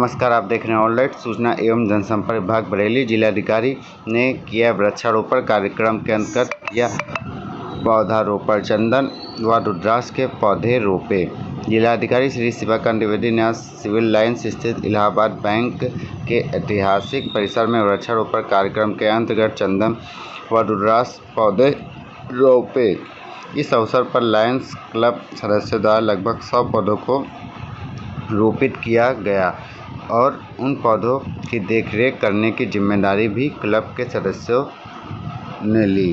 नमस्कार, आप देख रहे हैं ऑनलाइन सूचना एवं जनसंपर्क विभाग, बरेली जिलाधिकारी ने किया वृक्षारोपण कार्यक्रम के अंतर्गत किया पौधारोपण। चंदन व रुद्राक्ष के पौधे रोपे। जिलाधिकारी श्री शिवाकांत द्विवेदी ने सिविल लाइन्स स्थित इलाहाबाद बैंक के ऐतिहासिक परिसर में वृक्षारोपण कार्यक्रम के अंतर्गत चंदन व रुद्राक्ष पौधे रोपे। इस अवसर पर लायंस क्लब सदस्यों द्वारा लगभग सौ पौधों को रोपित किया गया। और उन पौधों की देखरेख करने की ज़िम्मेदारी भी क्लब के सदस्यों ने ली।